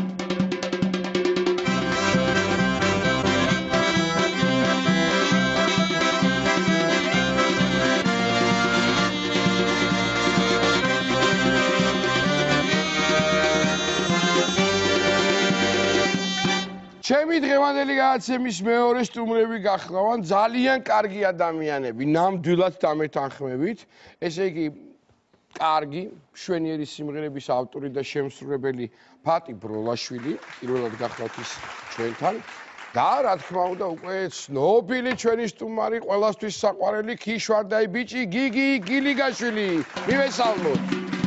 ჩემი დღევანდელი გადაცემის მეორე სტუმრები გახლავან ძალიან კარგი ადამიანები, ნამდვილად დამეთანხმებით. ესე იგი, კარგი, შვენიერი სიმღერების ავტორი და შემსრულებელი ფატი ბროლაშვილი, პირველად გახლავთ ის ჩვენთან. და რა თქმა უნდა, უკვე ცნობილი ჩვენი სტუმარი, ყოველასთვის საყვარელი ქიშვარდაი ბიჭი გიგი გილიგაშვილი. მივესალმოთ.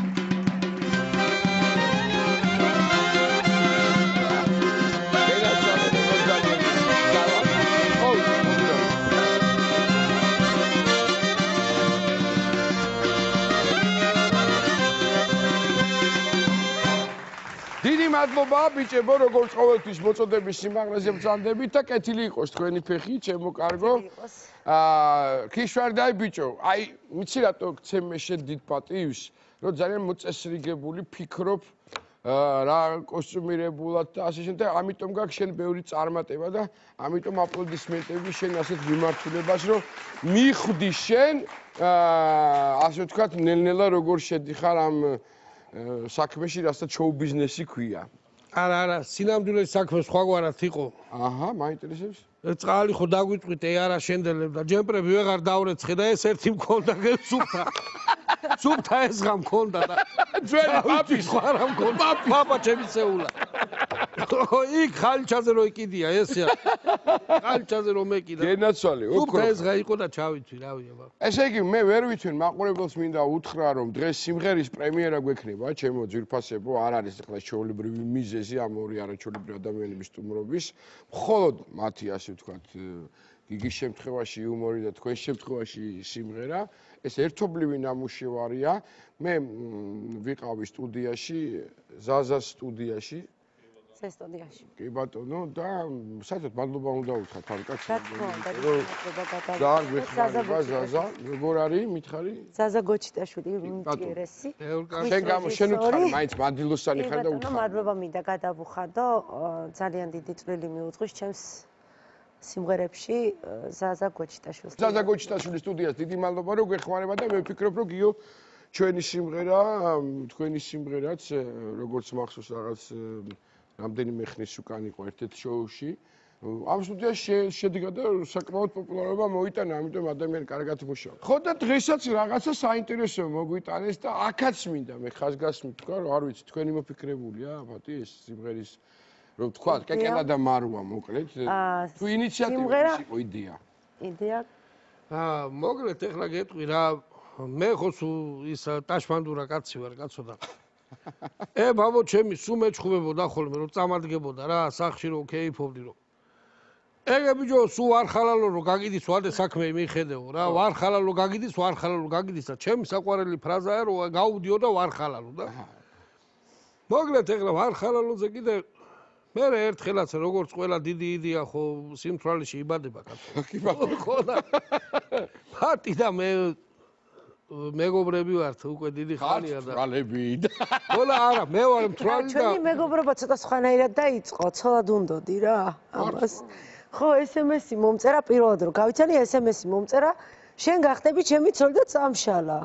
მადლობა ბიჭებო, როგორც ყოველთვის მოწოდების სიმაღლეზე ბრძანდებით და კეთილი იყოს თქვენი ფეხი, ჩემო კარგო. აა, ქიშვარდაი ბიჭო, აი, ვიცი რატო შენ დიდ პატივს, რომ ძალიან მოწესრიგებული ფიქრობ აა რა კოსტუმირებულად და ასე შემდეგ, ამიტომ გაქვს შენ ბევრი წარმატება და ამიტომ აპლოდისმენტები შენ ასეთ მიმართულებას, რომ მიხვდი შენ აა ასე ვთქვათ, ნელ-ნელა როგორ შედიხარ ამ საქმეში, რასაც შოუ ბიზნესი ქვია. არა, არა, სინამდვილეს საქმე სხვაგვარად იყო. აჰა, მაინტერესებს. წყალი ხო დაგვიწვით, ე არა შენდელებ და ჯემპრები ვეღარ დავრეცხე და ეს ერთი მქონდა გესუფთა. სუფთა ეს რა მქონდა და ძველი პაპი სხვა რა მქონდა. პაპა ჩემი შეულა. ო იქ ხალჩაზე რო იკიდია ესეა. ხალჩაზე რო მეკიდა. გენაცვალე, უკრო. ეს რა იყო და ჩავიცვი, რავი აბა. ესე იგი, მე ვერ ვიცი, მაყურებელს მინდა უთხრა, რომ დღეს სიმღერის პრემიერა გვექნება, ჩემო ძირფასებო, არ არის ახლა ჩაოლებრივი მიზეზი ამ ორი არაჩვეულებრივი ადამიანების სტუმრობის. მხოლოდ მათი ასე ვთქვათ, გიგის შემთხვევაში იუმორი და თქვენ შემთხვევაში სიმღერა, ეს ერთობლივი ნამუშევარია. მე ვიყავი სტუდიაში, ზაზას სტუდიაში, ეს სტუდიაში. კი ბატონო და საერთოდ მადლობა უნდა უთხრა ფანკაც. რა თქმა უნდა, მადლობა გადაგა. ძალიან გვეხმარება ზაზა. როგორ არის? მითხარი? ზაზა გოჩიტაშვილი უმჭირესი. შენ გამო შენ უთხარი, მაინც მადლოსანი ხარ და უთხარი. მადლობა მინდა გადავუხადო. ძალიან დიდი წვლილი მიუძღვის ჩემს სიმღერებში ზაზა გოჩიტაშვილს. ზაზა გოჩიტაშვილის სტუდიას დიდი მადლობა რომ გვეხმარება და მე ვფიქრობ რომ გიო ჩვენი სიმღერა, თქვენი სიმღერაც როგორც მახსოვს რაღაც რამდენიმე ხნის უკან იყო ერთ-ერთ შოუში. ამ სტუდიაში შედგა და საკმაოდ პოპულარობა მოიტანა, ამიტომ ადამიანი კარგად მუშაობს. ხო და დღესაც რაღაცა საინტერესო მოგვიტანეს და აქაც მინდა მე ხაზგასმით თქვა, რომ არ ვიცი, თქვენი მოფიქრებულია, აბათი ეს სიმღერის რომ თქვა, კეკელა და მარვა მოკლედ. თუ ინიციატივა იყო იდეა. იდეა? აა, მოკლედ ეხლა გეტყვი რა, მე ხო ის ტაშმანდურა კაცი ვარ, კაცო და ე ბაბო ჩემი სუ მეჩხუბებოდა ხოლმე რომ წამადგებოდა რა სახში რომ კეიფობდი რომ. ეგე ბიჭო სუ არ ხალალო რომ გაგიდის ვარდე საქმე მიხედეო რა ვარ ხალალო გაგიდის ვარ ხალალო გაგიდის და ჩემი საყვარელი ფრაზაა რომ გაუდიო და ვარ ხალალო და. მოგლეთ ეხლა ვარ ხალალოზე კიდე მე ერთხელაც როგორც ყველა დიდი იდეა ხო სიმთვრალეში იბადება კაცო. კი ბატონო. ხო და ფარტი და მე მეგობრები ვართ უკვე დიდი ხანია და თვალები და ხოლა არა მე ვარ მთვალი და ჩვენი მეგობრობა ცოტა სხვანაირად დაიწყო ცოლად უნდოდი რა ამას. ხო SMS-ი მომწერა პირველად რომ გავიცანი SMS-ი მომწერა შენ გახდები ჩემი ცოლი და წამშალა.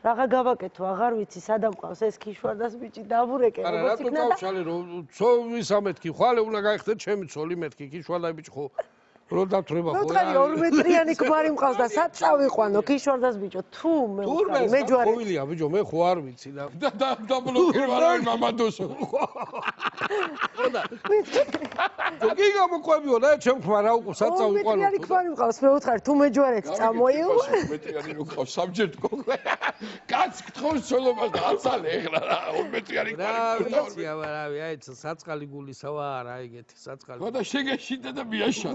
რაღა გავაკეთო აღარ ვიცი სადამ ყავს ეს ქიშვარდას ბიჭი დაბურეკე როგორც იქნა და არა რატო წავშალე რომ ცოვის ამეთქი ხვალე უნდა გაიხდე ჩემი ცოლი მეთქი ქიშვარდა ბიჭი ხო რო დათრება ხო? ნუ თქვი 2 მეტრიანი ქმარი მყავს და სად წავიყვანო ქიშვარდას ბიჭო? თუ მე მე ჯვარი. თურმეს ბიჭო მე ხო არ ვიცი და და და ბლოკირ ვარავინ მამადოსო. ხო და კი გამოყვებიო და ჩემ ქმარ რა უკვე სად წავიყვანო? 2 მეტრიანი ქმარი მყავს მე ვთქვი თუ მე ჯვარეთ წამოიო. 2 მეტრიანი რო ყავს საბჯერ თქო. კაც გთხოვს ცოლობას და აცალე ეხლა რა 2 მეტრიანი ქმარი. რა ვიცი აბა რა ვიცი აი საწყალი გულისავა არა ეგეთი საწყალი. ხო და შეგეშიდა და მიაშა.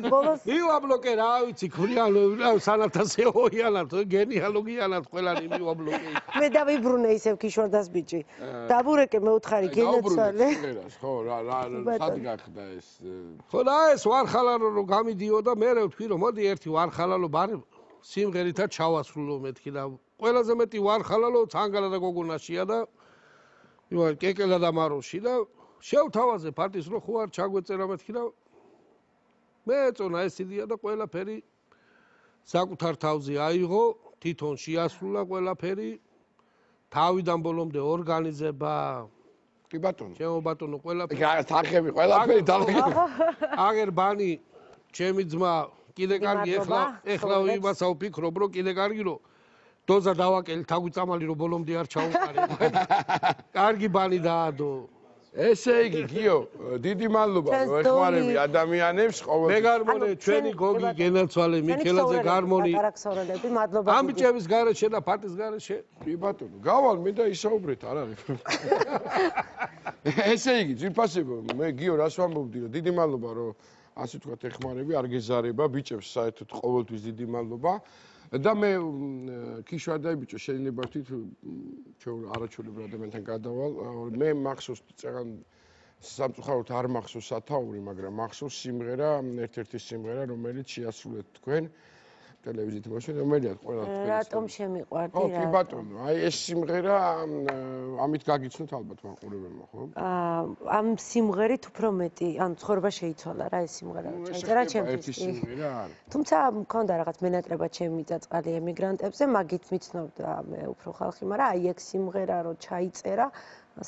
მე ბოლოს მივაბლოკე რა ვიცი ქრიან სანათაზე ოიანად გენიალოგიანად ყველანი მივაბლოკე. მე დავიბრუნე ისევ ქიშვარდას ბიჭი. დაბურეკე მე უთხარი გენაცვალე ხო რა რა სად გახდა ეს? ხო და ეს ვარხალარო რომ გამიდიო და მე ვთქვი რომ მოდი ერთი ვარხალალო ბარი სიმღერითაც ჩავასრულო მეთქი და ყველაზე მეტი ვარხალალო ცანგალა და გოგონაშია და ივარ კეკელა და მაროში და შევთავაზე პარტის რო ხო არ ჩაგვეწერა მეთქი და მე ეწონა ეს იდეა და ყველაფერი. საკუთარ თავზე აიღო, თვითონ შეასრულა ყველაფერი. თავიდან ბოლომდე ორგანიზება, კი ბატონო. ჩემო ბატონო ყველაფერი. რა თანხები ყველაფერი დალაგები აგერ ბანი ჩემი ძმა კიდე კარგი ეხლა ეხლა იმასაო ფიქრობ რომ კიდე კარგი რომ დოზა დავაკელი თაგვიწამალი რომ ბოლომდე არ ჩაუყარე. კარგი ბანი დაადო ესე იგი გიო დიდი მადლობა ეხმარები ადამიანებს მე ყოველთვის. გარმონე ანუ ჩვენი გოგი გენაცვალე მიქელაძე გარმონი პატარაქსორელები მადლობა ამ დიდი. ბიჭების გარეშე და ფატის გარეშე. კი ბატონო გავალ მე და ისაუბრეთ არ არის ესე იგი ძირფასებო მე გიო რას ვამბობდი რომ დიდი მადლობა რომ ასე თქვათ ეხმარები არ გეზარება ბიჭებს საერთოდ ყოველთვის დიდი მადლობა და მე ქიშვა და ბიჭო შეიძლება ვთქვით ჩვენ არაჩვეულებრივ ადამიანთან გადავალ. მე მახსოვს წეგან სამწუხაროდ არ მახსოვს სათაური მაგრამ მახსოვს სიმღერა ერთ-ერთი სიმღერა რომელიც შეასრულეთ თქვენ ტელევიზიით მოშენ რომელია ყველა თქვენ რატომ შემიყვარდი ხო, კი რა? ბატონო, აი ეს სიმღერა ამ, ამით გაგიცნოთ ალბათ მაყურებელმა, ხო? აა, ამ სიმღერით უფრო მეტი, ანუ ცხოვრება შეიცვალა რა ეს სიმღერა. ეს ჩაიწერა ეხება ჩემთვის. კი. სიმღერა არის. თუმცა მქონდა რაღაც მენატრება ჩემი წაწყალი ემიგრანტებზე, მაგით მიცნობდა მე უფრო ხალხი, მაგრამ აი ეგ სიმღერა რო ჩაიწერა,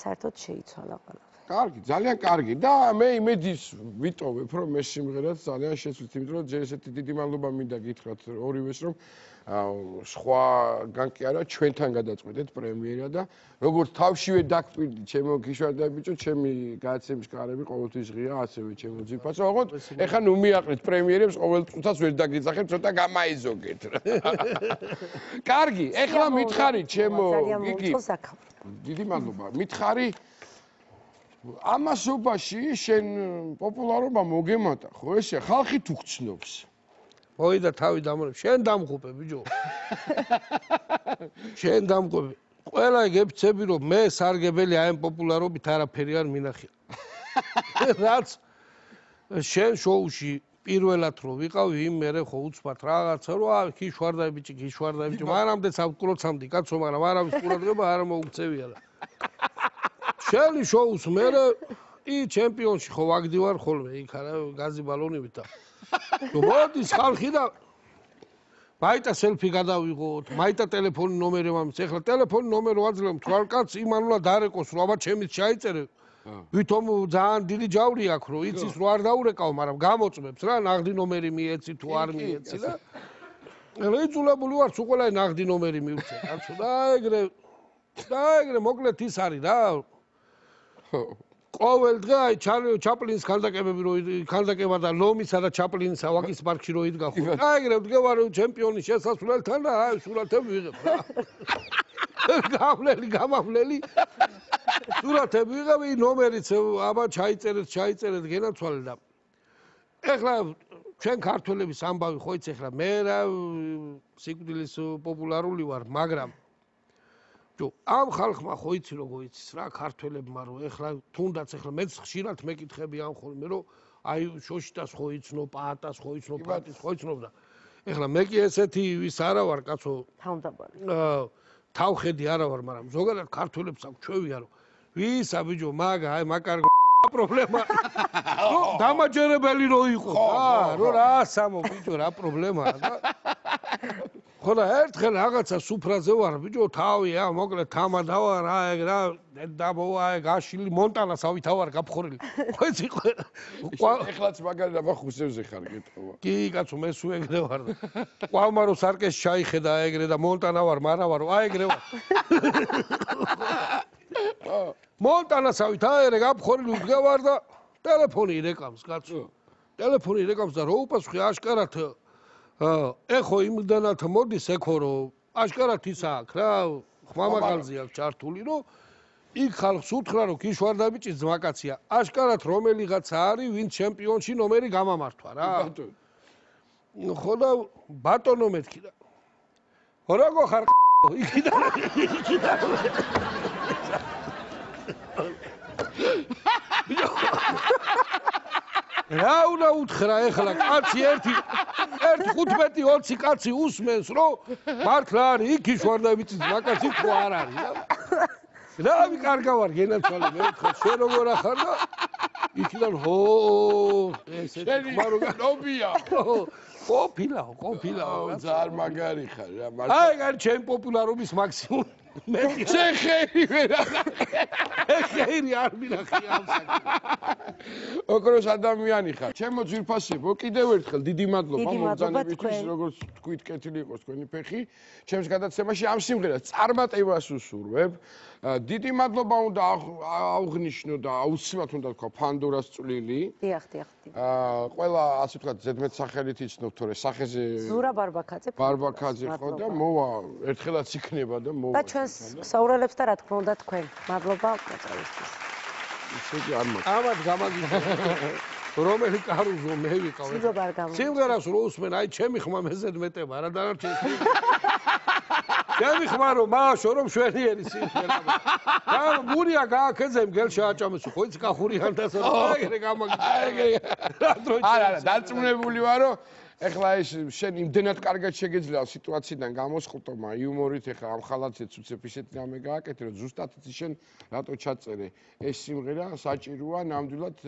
საერთოდ შეიცვალა ყველა. კარგი, ძალიან კარგი და მე იმედის ვიტოვებ, რომ ეს სიმღერაც ძალიან შეცვლით, იმიტომ რომ ჯერ ესეთი დიდი მადლობა მინდა გითხრათ ორივეს, რომ სხვაგან კი არა, ჩვენთან გადაწყვეტეთ პრემიერა და როგორც თავშივე დაგპირდი ჩემო ქიშვარდა ბიჭო, ჩემი გადაცემის კარები ყოველთვის ღია, ასევე ჩემო ძიფასო, ოღონდ ეხლა ნუ მიაყრით პრემიერებს ყოველ წუთას ვერ დაგიძახებ, ცოტა გამაიზოგეთ კარგი, ეხლა მითხარი ჩემო აქ. დიდი მადლობა. მითხარი ამასობაში შენ პოპულარობა მოგემატა, ხო ესე ხალხი თუ გწნობს. მოიდა თავი დამორებ შენ დამღუპე ბიჭო შენ დამღუპე ყველა გეფცები რომ მე სარგებელი აი ამ პოპულარობით არაფერი არ მინახია რაც შენ შოუში პირველად რო ვიყავი იმ მერე ხო უცბად რაღაცა რო აი ქიშვარდა ბიჭი ქიშვარდა ბიჭი მანამდე სამკულოცამდი კაცო მაგრამ არავის ყურადღება არ მოუქცევია რა შენი შოუს მერე ი ჩემპიონში ხო ვაგდივარ ხოლმე იქ არა გაზი ბალონივით და მოდის ხალხი და მაიტა სელფი გადავიღოთ, მაიტა ტელეფონი ნომერი მომის. ეხლა ტელეფონი ნომერი ვაძლევ თუ არ კაც იმან უნდა დარეკოს, რომ აბა ჩემით ჩაიწერე. ვითომ ძალიან დიდი ჯავრი აქვს, რომ იცის რომ არ დაურეკავ, მაგრამ გამოწმებს რა, ნაღდი ნომერი მიეცი თუ არ მიეცი და რეიძულებული ვარ, სულ ყველა ნაღდი ნომერი მივცე, კაცო და ეგრე და ეგრე მოკლედ ის არის რა. ყოველ დღე აი ჩაპლინის ქანდაკებები რო ქანდაკება და ლომისა და ჩაპლინისა ვაკის პარკში რო იდგა ხო. აი ეგრე ვდგევარ ჩემპიონის შესასვლელთან და აი სურათები ვიღებ რა. გავლელი გამავლელი სურათები ვიღებ ი ნომერიც აბა ჩაიწერეთ ჩაიწერეთ გენაცვალე და ეხლა ჩვენ ქართველების ამბავი ხო იცი ეხლა მე რა სიკვდილის პოპულარული ვარ მაგრამ ჯო ამ ხალხმა ხო იცი როგორ იცის რა ქართველებმა რომ ეხლა თუნდაც ეხლა მეც ხშირად მეკითხები ამ ხოლმე რომ აი შოშიტას ხო იცნო პაატას ხო იცნო პაატის ხო იცნო და ეხლა მე კი ესეთი ვის არა ვარ კაცო თავდაბალი. აა, თავხედი არა ვარ მაგრამ ზოგადად ქართველებს აქვს ჩვევია რომ ვისა ბიჭო მაგა აი მაგარ პრობლემა? რო დამაჯერებელი რო იყო რა რა სამო ბიჭო რა პრობლემაა და ხო და ერთხელ რაღაცა სუფრაზე ვარ ბიჭო თავი ა მოკლედ თამადა ვარ რა ეგ რა დაბოა ეგ აშილი მონტანას ავითავარ გაფხორილი. ხო იცი ყვა- ეხლაც მაგარი რაბა ხუსევზე ხარ გეტყობა. კი კაცო მე სულ ეგრე ვარ და ყავმა რო სარკეს ჩაიხედა ეგრე და მონტანა ვარ მარა ვარ აი ეგრე ვარ. მონტანასავით აერე გაფხორილი ვდგევარ და ტელეფონი ირეკავს კაცო. ტელეფონი ირეკავს და რო უპასუხე აშკარად ეხო იმდანად მოდის ეხო რომ აშკარად ის აქვს რა ხმამაღალზე აქვს ჩართული რომ იქ ხალხს უთხრა რომ ქიშვარდა ბიჭი ძმაკაცია. აშკარად რომელიღაცა არის ვინ ჩემპიონში ნომერი გამამართვა რა. ბატონო, ხო და ბატონო მეთქი და. ხო როგორ ხარ იქიდან იქიდან რა უნდა უთხრა ეხლა კაცი ერთი ერთი 15 20 კაცი უსმენს რომ მართლა არის იქი შვარდაბიცის მაკაცი ხო არ არის რა რა ვიკარგა ვარ გენაცვალე მე ხო შენ როგორ ახარ და იქიდან ჰო ესე შენი ხმარო ნობია. ყოფილაო ყოფილაო ძალიან მაგარი ხარ რა. აი ეგ არის ჩემი პოპულარობის მაქსიმუმი მე შეხერი ვერა. ნაირი არ მინახია ამ საქმეს ოქროს ადამიანი ხარ. ჩემო ძვირფასებო, კიდევ ერთხელ დიდი მადლობა თქვენ. როგორც თქვით, კეთილი იყოს თქვენი ფეხი. ჩემს გადაცემაში ამ სიმღერას წარმატებას უსურვებ. ა, დიდი მადლობა უნდა აღ- აღვნიშნო და აუცილებლად უნდა თქვა ფანდორას წვლილი. დიახ, დიახ, დიახ. აა ყველა ასე ვთქვათ ზედმეტ სახელით იცნობ თორე სახეზე ზურა ბარბაკაძე. ბარბაკაძე ხო და მოვა ერთხელაც იქნება და მოვა. და ჩვენს საურელებს და რა თქმა უნდა თქვენ. მადლობა მოწვევისთვის. ისე კი არ მაქვს. ამათ გამაგიჟე რომელი კარუზო მე ვიყავ სიმღერას რო უსმენ აი ჩემი ხმა მეზედ მეტება რა დანარჩენი ჩემი ხმა რომ მაშო რომ შვენიერი სიმღერა და გურია გააქეძე მგელში აჭამეს ხო იცი კახურიან და ეგრე გამაგიჟე რა დრო არა, არა, დარწმუნებული ვარო. ეხლა ეს შენ იმდენად კარგად შეგეძლია სიტუაციიდან გამოსხლტომა იუმორით ეხლა ამ ხალათზეც უცებ ისეთი რამე გააკეთე რომ ზუსტად იცი შენ რატო ჩაწერე. ეს სიმღერა საჭიროა ნამდვილად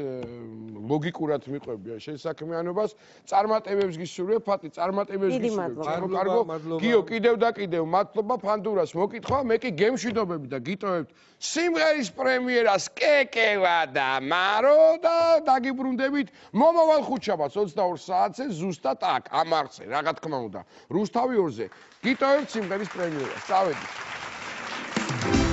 ლოგიკურად მიყვებია. შენ საქმიანობას წარმატებებს გისურვებ ფატი წარმატებებს გისურვებ. კარგო გიო კიდევ და კიდევ. მადლობა ფანდურას. მოკითხვა მე კი გემშვიდობები და გიტოვებთ. სიმღერის პრემიერას კეკევა და მარო და დაგიბრუნდებით მომავალ ხუთშაბათს 22 საათზე ზუსტად ატაკ ამარცე, რა თქმა უნდა, რუსთავიორზე. გიტოვებთ სიმღერის პრემიერას. წავედით.